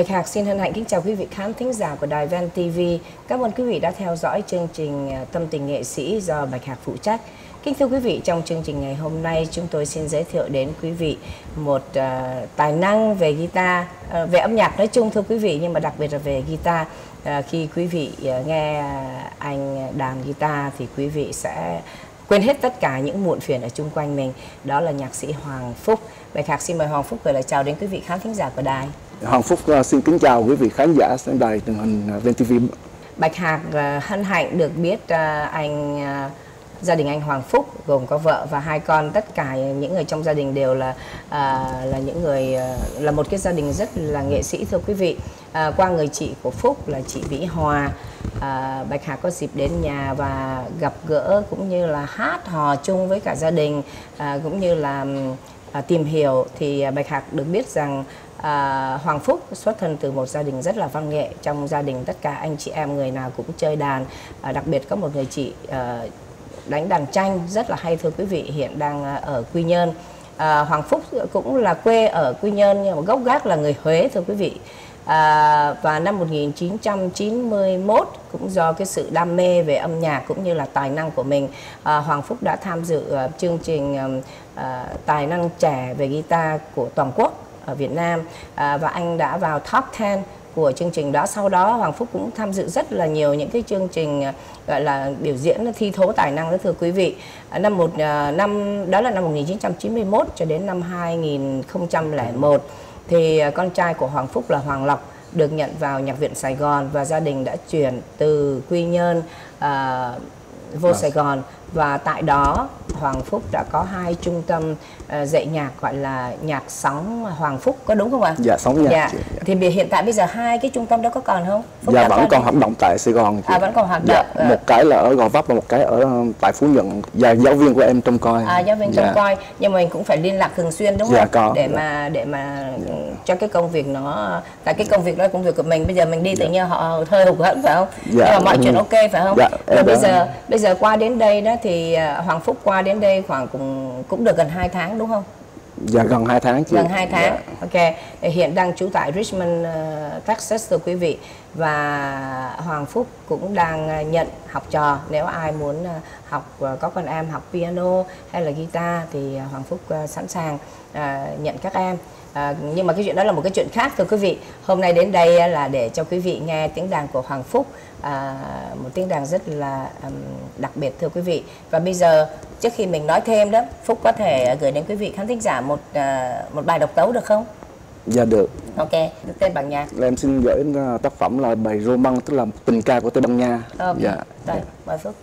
Bạch Hạc xin hân hạnh kính chào quý vị khán thính giả của Đài Ven TV. Cảm ơn quý vị đã theo dõi chương trình à, Tâm tình nghệ sĩ do Bạch Hạc phụ trách. Kính thưa quý vị, trong chương trình ngày hôm nay chúng tôi xin giới thiệu đến quý vị một uh, tài năng về guitar, uh, về âm nhạc nói chung thưa quý vị nhưng mà đặc biệt là về guitar. Uh, khi quý vị uh, nghe anh đàn guitar thì quý vị sẽ quên hết tất cả những muộn phiền ở chung quanh mình. Đó là nhạc sĩ Hoàng Phúc. Bạch Hạc xin mời Hoàng Phúc gửi lời chào đến quý vị khán thính giả của đài. Hoàng Phúc ờ, xin kính chào quý vị khán giả xem đài truyền hình ờ, VTV. Bạch Hạc ờ, hân hạnh được biết anh gia đình anh Hoàng Phúc gồm có vợ và hai con. Tất cả những người trong gia đình đều là à, là những người là một cái gia đình rất là nghệ sĩ thưa quý vị. À, qua người chị của Phúc là chị Vĩ Hòa. À, Bạch Hạc có dịp đến nhà và gặp gỡ cũng như là hát hò chung với cả gia đình à, cũng như là à, tìm hiểu. Thì Bạch Hạc được biết rằng à, Hoàng Phúc xuất thân từ một gia đình rất là văn nghệ. Trong gia đình tất cả anh chị em người nào cũng chơi đàn. À, đặc biệt có một người chị à, đánh đàn tranh rất là hay thưa quý vị hiện đang à, ở Quy Nhơn. À, Hoàng Phúc cũng là quê ở Quy Nhơn nhưng mà gốc gác là người Huế thưa quý vị. À, và năm 1991 cũng do cái sự đam mê về âm nhạc cũng như là tài năng của mình à, Hoàng Phúc đã tham dự uh, chương trình uh, tài năng trẻ về guitar của toàn quốc ở Việt Nam. À, và anh đã vào top 10 của chương trình đó. Sau đó Hoàng Phúc cũng tham dự rất là nhiều những cái chương trình à, gọi là biểu diễn thi thố tài năng đó thưa quý vị. À, năm một à, năm đó là năm 1991 cho đến năm 2001 thì con trai của Hoàng Phúc là Hoàng Lộc được nhận vào nhạc viện Sài Gòn và gia đình đã chuyển từ Quy Nhơn uh, vô Sài Gòn và tại đó Hoàng Phúc đã có hai trung tâm uh, dạy nhạc gọi là nhạc sóng Hoàng Phúc có đúng không ạ? Dạ sóng nhạc. Dạ. Chị. Thì hiện tại bây giờ hai cái trung tâm đó có còn không? Phúc dạ vẫn còn hoạt động tại Sài Gòn. Chị. À vẫn còn hoạt dạ, động. Dạ. Một cái là ở Gò Vấp và một cái ở tại Phú Nhuận. Và giáo viên của em trông coi. À giáo viên dạ. trông coi nhưng mà mình cũng phải liên lạc thường xuyên đúng dạ, không? Có. Để mà để mà dạ. cho cái công việc nó tại cái công việc đó công việc của mình bây giờ mình đi tự dạ. nhiên họ hơi hụt hẫng phải không? Dạ. Nhưng mà mọi chuyện ok phải không? Dạ. Rồi bây giờ bây giờ qua đến đây đó thì à, Hoàng Phúc qua đến đây khoảng cũng cũng được gần 2 tháng đúng không? Dạ gần 2 tháng chị. Gần 2 tháng. Dạ. Ok. Hiện đang trú tại Richmond, uh, Texas thưa quý vị và Hoàng Phúc cũng đang uh, nhận học trò nếu ai muốn học có con em học piano hay là guitar thì Hoàng Phúc sẵn sàng nhận các em. À, nhưng mà cái chuyện đó là một cái chuyện khác thưa quý vị hôm nay đến đây là để cho quý vị nghe tiếng đàn của Hoàng Phúc à, một tiếng đàn rất là um, đặc biệt thưa quý vị và bây giờ trước khi mình nói thêm đó Phúc có thể gửi đến quý vị khán thính giả một uh, một bài độc tấu được không? Dạ được. Ok, được tên bằng nhạc. Em xin gửi tác phẩm là bài Roman tức là tình ca của Tây Ban Nha. Ok. Dạ. Rồi, mời Phúc.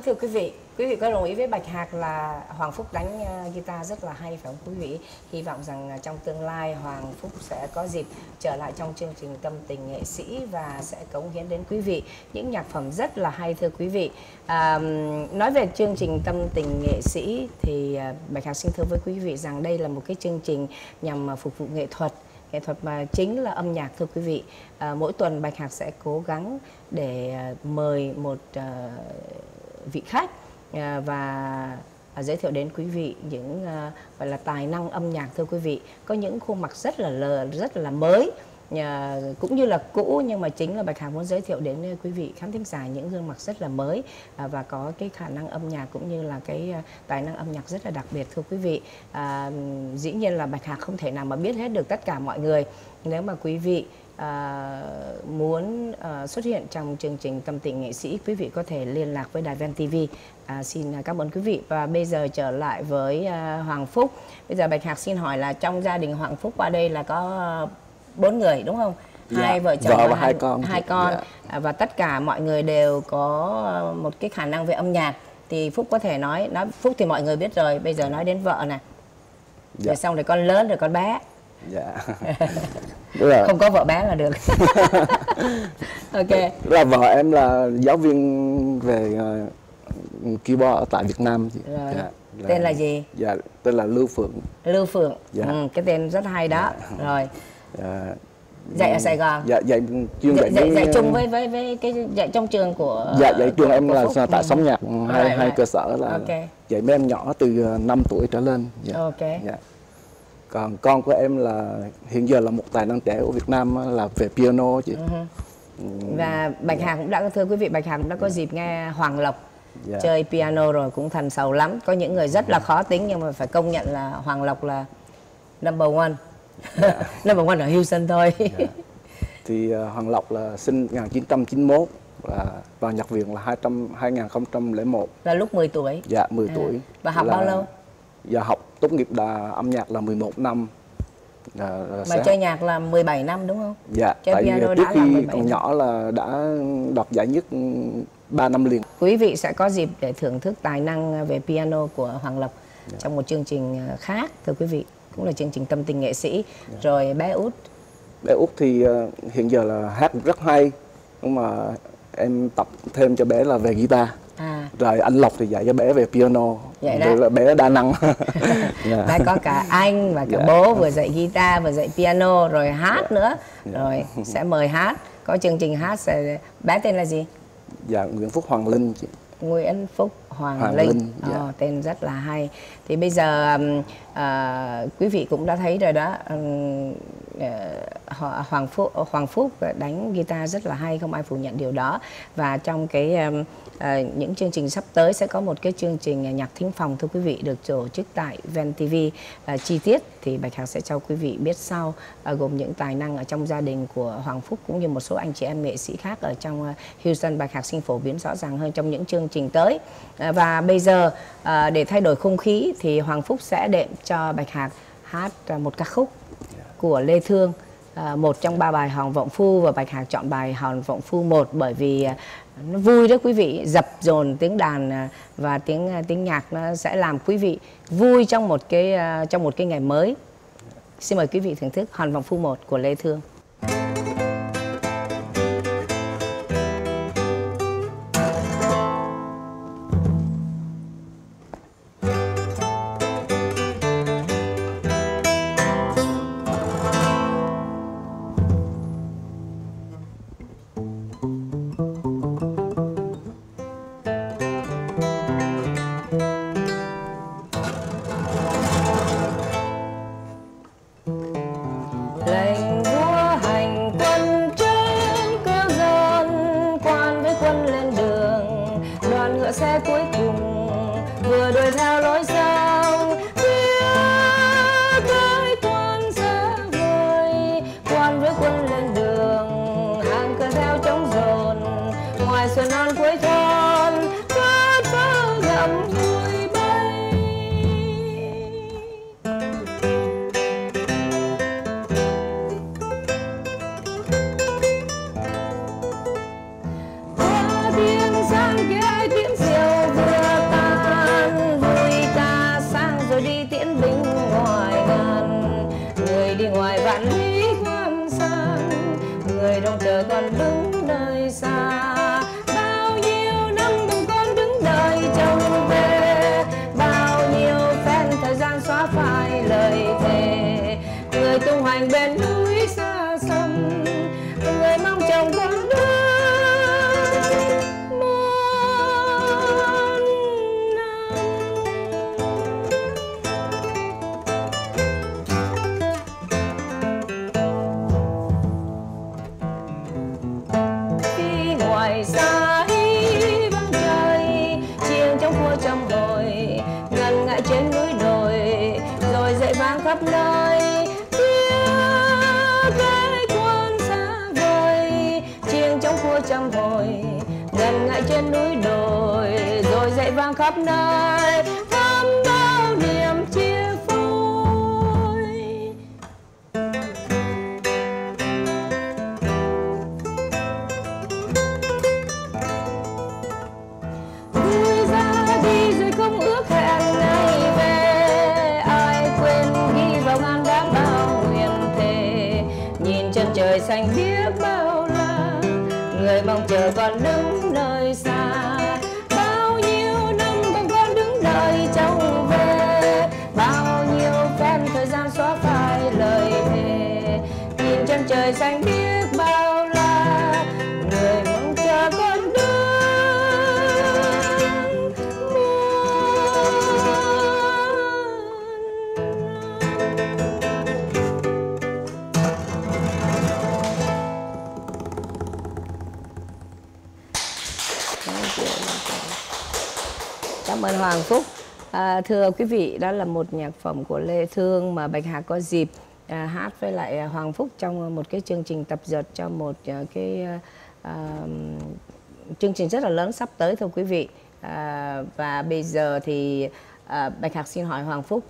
Kính thưa quý vị, quý vị có đồng ý với Bạch Hạc là Hoàng Phúc đánh ờ, guitar rất là hay phải không quý vị? Hy vọng rằng ờ, trong tương lai Hoàng Phúc sẽ có dịp trở lại trong chương trình Tâm tình nghệ sĩ và sẽ cống hiến đến quý vị những nhạc phẩm rất là hay thưa quý vị. À, nói về chương trình Tâm tình nghệ sĩ thì ờ, Bạch Hạc xin thưa với quý vị rằng đây là một cái chương trình nhằm phục vụ nghệ thuật nghệ thuật mà chính là âm nhạc thưa quý vị à, mỗi tuần bạch hạc sẽ cố gắng để mời một uh, vị khách à, và à, giới thiệu đến quý vị những à, gọi là tài năng âm nhạc thưa quý vị. Có những khuôn mặt rất là lờ, rất là mới nhà, cũng như là cũ nhưng mà chính là Bạch Hà muốn giới thiệu đến quý vị khán thính giả những gương mặt rất là mới à, và có cái khả năng âm nhạc cũng như là cái tài năng âm nhạc rất là đặc biệt thưa quý vị. À, dĩ nhiên là Bạch Hà không thể nào mà biết hết được tất cả mọi người. Nếu mà quý vị à, muốn à, xuất hiện trong chương trình tâm tình nghệ sĩ quý vị có thể liên lạc với đài Ven TV à, xin cảm ơn quý vị. Và bây giờ trở lại với à, Hoàng Phúc. Bây giờ Bạch Hạc xin hỏi là trong gia đình Hoàng Phúc qua đây là có bốn người đúng không? Dạ, hai vợ chồng vợ và hai con. hai con. Dạ. À, và tất cả mọi người đều có một cái khả năng về âm nhạc. Thì phúc có thể nói nói phúc thì mọi người biết rồi. Bây giờ nói đến vợ này Dạ. rồi xong rồi con lớn rồi con bé dạ là, không có vợ bé là được ok tức là vợ em là giáo viên về uh, keyboard ở tại Việt Nam chị. Rồi. Dạ, tên là gì Dạ, tên là Lưu Phượng. lưu phượng Dạ. ừ, cái tên rất hay đó rồi Dạ, dạy ở sài gòn dạ dạy chuyên dạy, dạy, dạy chung với với với cái dạy trong trường của dạ dạy trường của- em của là Phúc. tại Ừ. sóng nhạc hai Right, hai right. cơ sở là Ok. dạy mấy em nhỏ từ uh, 5 tuổi trở lên dạ. Ok. dạ. Còn con của em là hiện giờ là một tài năng trẻ của Việt Nam là về piano chị. Ừ. và Bạch Hà cũng đã thưa quý vị Bạch Hà cũng đã có dịp nghe Hoàng Lộc Dạ. chơi piano rồi cũng thần sầu lắm. Có những người rất là khó tính nhưng mà phải công nhận là Hoàng Lộc là number one. Number one ở Houston thôi. Thì uh, Hoàng Lộc là sinh 1991 là vào nhập viện là 200 2001 là lúc 10 tuổi. Dạ 10 À. tuổi. Và học Là- bao lâu? Dạ học tốt nghiệp đà âm nhạc là 11 năm. Là- là mà chơi nhạc là 17 năm đúng không? Dạ chơi tại vì piano trước đã là khi 17 còn nhỏ là đã đoạt giải nhất 3 năm liền. Quý vị sẽ có dịp để thưởng thức tài năng về piano của Hoàng Lộc Dạ. trong một chương trình ờ, khác thưa quý vị cũng là chương trình tâm tình nghệ sĩ. Dạ. rồi bé út. Bé út thì ờ, hiện giờ là hát rất hay nhưng mà em tập thêm cho bé là về guitar à. Rồi anh Lộc thì dạy cho bé về piano. Vậy đó. Là bé đa năng. Dạ. Đây có cả anh và cả Dạ. bố vừa dạy guitar vừa dạy piano rồi hát Dạ. nữa. Rồi sẽ mời hát. Có chương trình hát sẽ bé tên là gì? Dạ Nguyễn Phúc Hoàng Linh chị. Nguyễn Phúc Hoàng, Hoàng Linh, Linh, dạ. Ờ, tên rất là hay. Thì bây giờ à, quý vị cũng đã thấy rồi đó. Ho- Ờ, Hoàng Phúc ờ, Hoàng Phúc đánh guitar rất là hay không ai phủ nhận điều đó. Và trong cái uh, những chương trình sắp tới sẽ có một cái chương trình nhạc thính phòng thưa quý vị được tổ chức tại Ven TV uh, chi tiết thì Bạch Hạc sẽ cho quý vị biết sau uh, gồm những tài năng ở trong gia đình của Hoàng Phúc cũng như một số anh chị em nghệ sĩ khác ở trong uh, Houston. Bạch Hạc xin phổ biến rõ ràng hơn trong những chương trình tới. Uh, và bây giờ uh, để thay đổi không khí thì Hoàng Phúc sẽ đệm cho Bạch Hạc hát một ca khúc của Lê Thương à, một trong ba bài Hòn Vọng Phu và Bạch Hạc chọn bài Hòn Vọng Phu một bởi vì à, nó vui đó quý vị dập dồn tiếng đàn à, và tiếng à, tiếng nhạc nó sẽ làm quý vị vui trong một cái trong một cái ngày mới. Xin mời quý vị thưởng thức Hòn Vọng Phu một của Lê Thương. Khắp nơi thắm bao niềm chia phôi. Vui ra đi rồi không ước hẹn ngày về. Ai quên ghi vào ngàn đám bao nguyện thề. Nhìn chân trời xanh biết bao la. Người mong chờ còn đứng nơi Cảm ơn Hoàng Phúc. À, thưa quý vị, đó là một nhạc phẩm của Lê Thương mà Bạch Hạc có dịp à, hát với lại à, Hoàng Phúc trong một cái chương trình tập dượt cho một à, cái à, chương trình rất là lớn sắp tới thưa quý vị. À, và bây giờ thì à, Bạch Hạc xin hỏi Hoàng Phúc.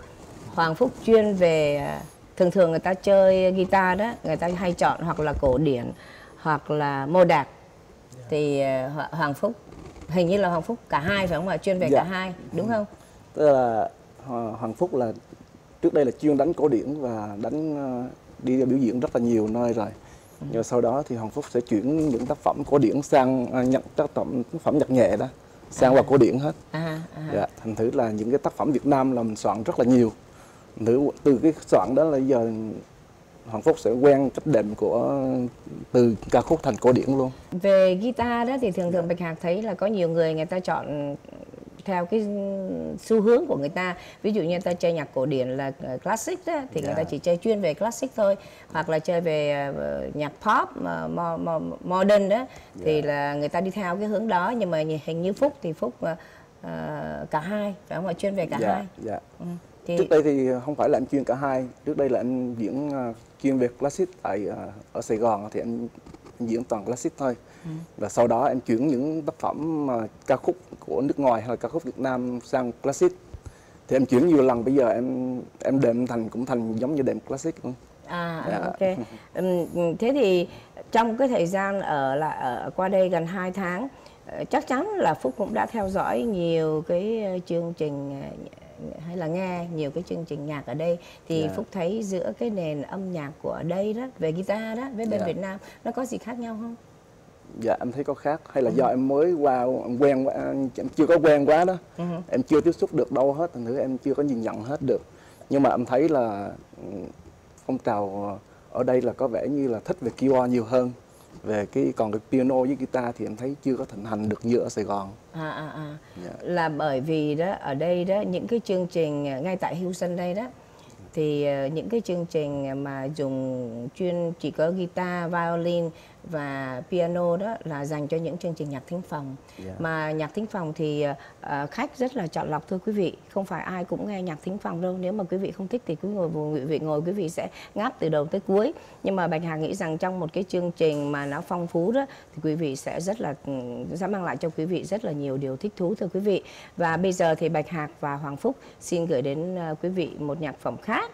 Hoàng Phúc chuyên về à, thường thường người ta chơi guitar đó, người ta hay chọn hoặc là cổ điển hoặc là mô đạc. Thì à, Hoàng Phúc hình như là Hoàng Phúc cả hai phải không ạ? Chuyên về Dạ. cả hai, đúng không? tức là Ho- Hoàng Phúc là trước đây là chuyên đánh cổ điển và đánh ờ, đi biểu diễn rất là nhiều nơi rồi nhưng sau đó thì Hoàng Phúc sẽ chuyển những tác phẩm cổ điển sang à, nhận tác phẩm tác phẩm nhạc nhẹ đó sang vào cổ điển hết À, à. dạ, thành thử là những cái tác phẩm Việt Nam là mình soạn rất là nhiều thử từ cái soạn đó là giờ Hoàng Phúc sẽ quen cách đệm của từ ca khúc thành cổ điển luôn. Về guitar đó thì thường thường Bạch Hạc thấy là có nhiều người người ta chọn theo cái xu hướng của người ta. Ví dụ như người ta chơi nhạc cổ điển là ờ, classic đó, thì người ta Dạ. chỉ chơi chuyên về classic thôi. Hoặc là chơi về ờ, nhạc pop modern đó thì là người ta đi theo cái hướng đó. Nhưng mà hình như Phúc thì Phúc ờ, cả hai phải không ạ? Chuyên về cả dạ, hai. dạ. ừ. Thì Trước đây thì không phải là anh chuyên cả hai. Trước đây là anh diễn à, chuyên về classic tại à, ở Sài Gòn thì anh, anh diễn toàn classic thôi. Và sau đó anh chuyển những tác phẩm mà ca khúc của nước ngoài hay là ca khúc Việt Nam sang classic. Thì em chuyển nhiều lần bây giờ em em đệm thành cũng thành giống như đệm classic luôn. À, Dạ. ok. Thế thì trong cái thời gian ở lại ở qua đây gần 2 tháng ờ, chắc chắn là Phúc cũng đã theo dõi nhiều cái ờ, chương trình ờ, hay là nghe nhiều cái chương trình nhạc ở đây thì Dạ. Phúc thấy giữa cái nền âm nhạc của ở đây đó về guitar đó với bên Dạ. Việt Nam nó có gì khác nhau không? Dạ em thấy có khác hay là do em mới qua em quen em chưa có quen quá đó. Em chưa tiếp xúc được đâu hết thành thử em chưa có nhìn nhận hết được. Nhưng mà em thấy là ừ, phong trào ở đây là có vẻ như là thích về keyboard nhiều hơn. Về cái còn cái piano với guitar thì em thấy chưa có thịnh hành được như ở Sài Gòn. À, à, à. Dạ. là bởi vì đó ở đây đó những cái chương trình ờ, ngay tại Houston đây đó thì ờ, những cái chương trình mà dùng chuyên chỉ có guitar, violin và piano đó là dành cho những chương trình nhạc thính phòng. Dạ. mà nhạc thính phòng thì ờ, khách rất là chọn lọc thưa quý vị. Không phải ai cũng nghe nhạc thính phòng đâu. Nếu mà quý vị không thích thì cứ ngồi quý vị ngồi quý vị sẽ ngáp từ đầu tới cuối. Nhưng mà Bạch Hà nghĩ rằng trong một cái chương trình mà nó phong phú đó thì quý vị sẽ rất là ừ, sẽ mang lại cho quý vị rất là nhiều điều thích thú thưa quý vị. Và bây giờ thì Bạch Hạc và Hoàng Phúc xin gửi đến ờ, quý vị một nhạc phẩm khác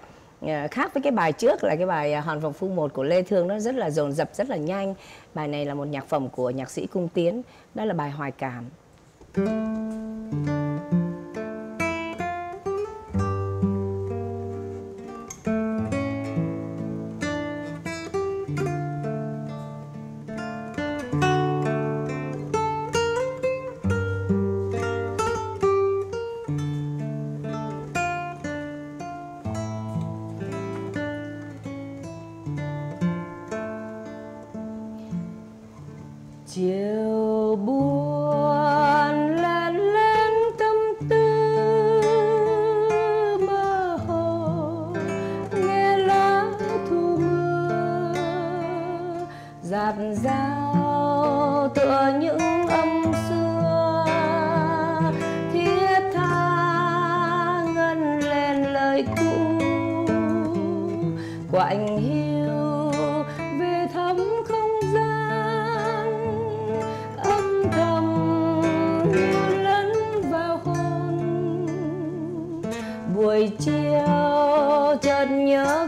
Ờ, khác với cái bài trước là cái bài à, Hòn Vòng Phu một của Lê Thương, nó rất là dồn dập, rất là nhanh. Bài này là một nhạc phẩm của nhạc sĩ Cung Tiến, đó là bài Hoài Cảm. 就不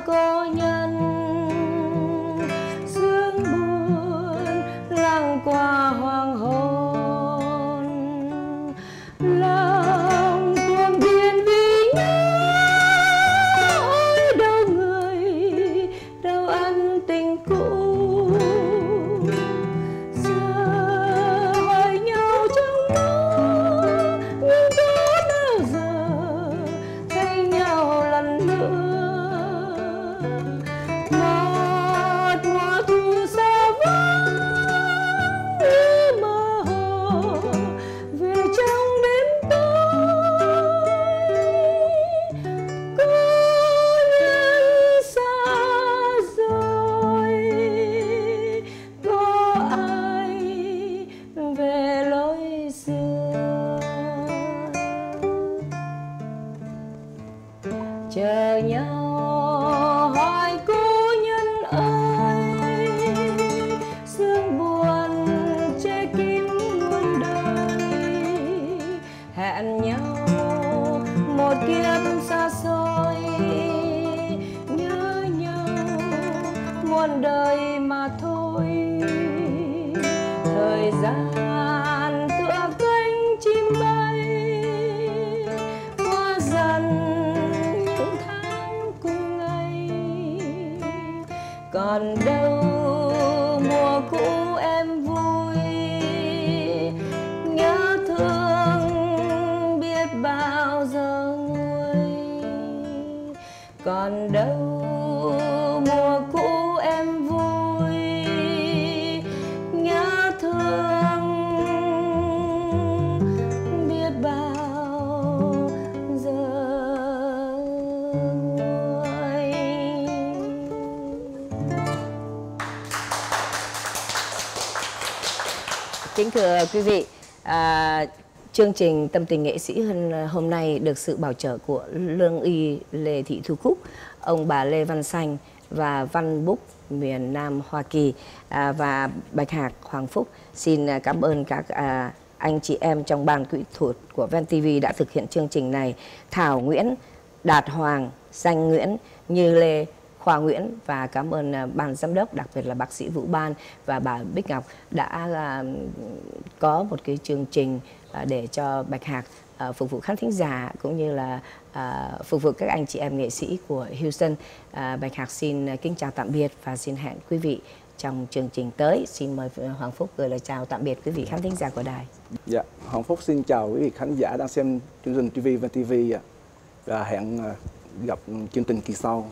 cô nhân Kính thưa quý vị, à, chương trình Tâm tình nghệ sĩ hơn hôm nay được sự bảo trợ của Lương Y Lê Thị Thu Cúc, ông bà Lê Văn Xanh và Văn Búc miền Nam Hoa Kỳ à, và Bạch Hạc Hoàng Phúc. Xin à, cảm ơn các à, anh chị em trong ban kỹ thuật của Ven TV đã thực hiện chương trình này. Thảo Nguyễn, Đạt Hoàng, Danh Nguyễn, Như Lê, Khoa Nguyễn và cảm ơn à, ban giám đốc đặc biệt là bác sĩ Vũ Ban và bà Bích Ngọc đã à, có một cái chương trình à, để cho Bạch Hạc phục vụ khán thính giả cũng như là phục vụ các anh chị em nghệ sĩ của Houston. Bạch Hạc xin kính chào tạm biệt và xin hẹn quý vị trong chương trình tới. Xin mời Hoàng Phúc gửi lời chào tạm biệt quý vị khán thính giả của đài. Dạ, Hoàng Phúc xin chào quý vị khán giả đang xem chương trình TV và TV. Và hẹn gặp chương trình kỳ sau.